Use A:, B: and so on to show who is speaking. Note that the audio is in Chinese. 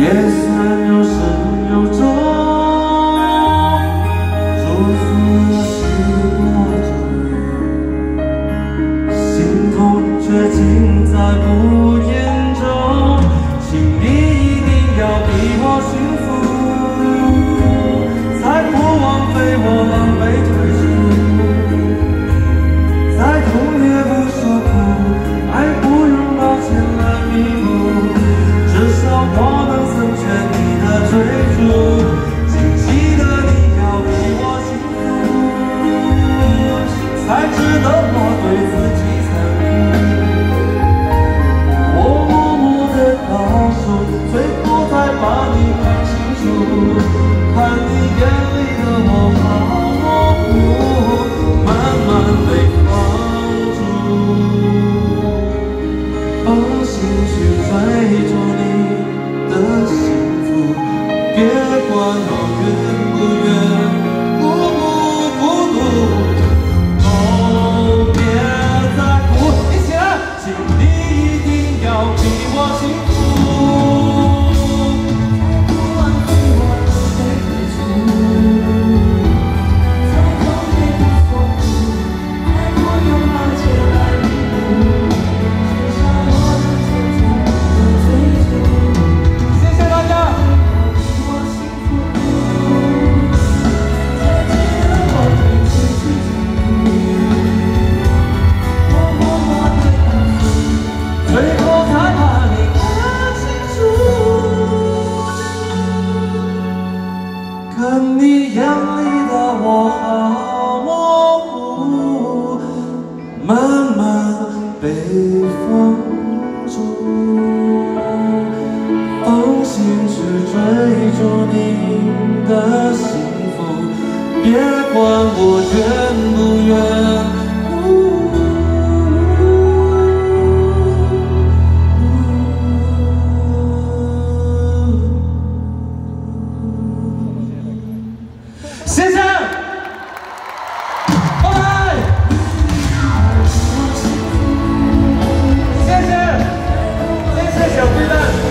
A: 也算有始有终。看你眼里的我好模糊，慢慢被风住，风心去追逐你的幸福，别管我愿不愿。Cuidado.